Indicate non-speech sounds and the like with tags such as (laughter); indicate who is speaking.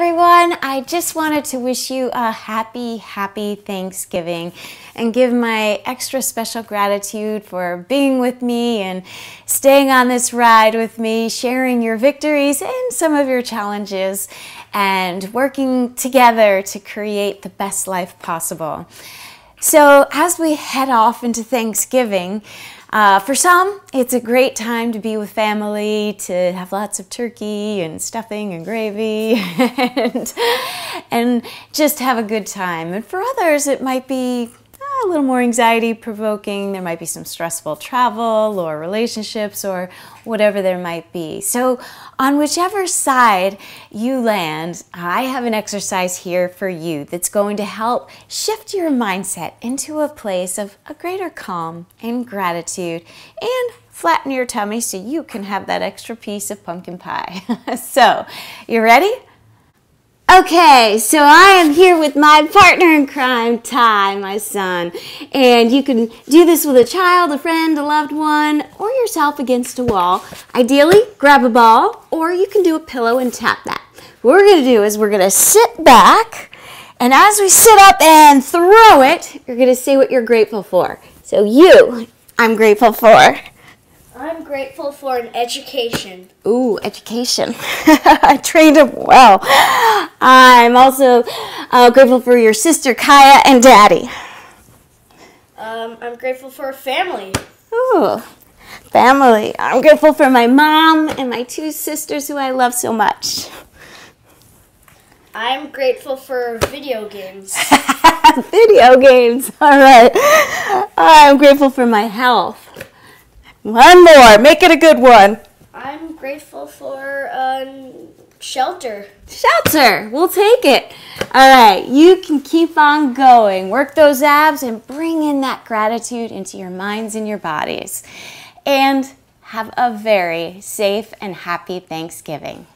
Speaker 1: everyone. I just wanted to wish you a happy, happy Thanksgiving and give my extra special gratitude for being with me and staying on this ride with me, sharing your victories and some of your challenges, and working together to create the best life possible. So, as we head off into Thanksgiving, uh, for some, it's a great time to be with family, to have lots of turkey and stuffing and gravy, (laughs) and, and just have a good time. And for others, it might be a little more anxiety provoking. There might be some stressful travel or relationships or whatever there might be. So, on whichever side you land, I have an exercise here for you that's going to help shift your mindset into a place of a greater calm and gratitude and flatten your tummy so you can have that extra piece of pumpkin pie. (laughs) so, you ready? Okay, so I am here with my partner in crime, Ty, my son. And you can do this with a child, a friend, a loved one, or yourself against a wall. Ideally, grab a ball, or you can do a pillow and tap that. What we're to do is we're to sit back, and as we sit up and throw it, you're to say what you're grateful for. So, you, I'm grateful for.
Speaker 2: Grateful for an education.
Speaker 1: Ooh, education. (laughs) I trained him well. I'm also uh, grateful for your sister Kaya and daddy.
Speaker 2: Um, I'm grateful for a family.
Speaker 1: Ooh, family. I'm grateful for my mom and my two sisters who I love so much.
Speaker 2: I'm grateful for video games. (laughs)
Speaker 1: video games. All right. I'm grateful for my health. One more. Make it a good one.
Speaker 2: I'm grateful for um, shelter.
Speaker 1: Shelter. We'll take it. All right. You can keep on going. Work those abs and bring in that gratitude into your minds and your bodies. And have a very safe and happy Thanksgiving.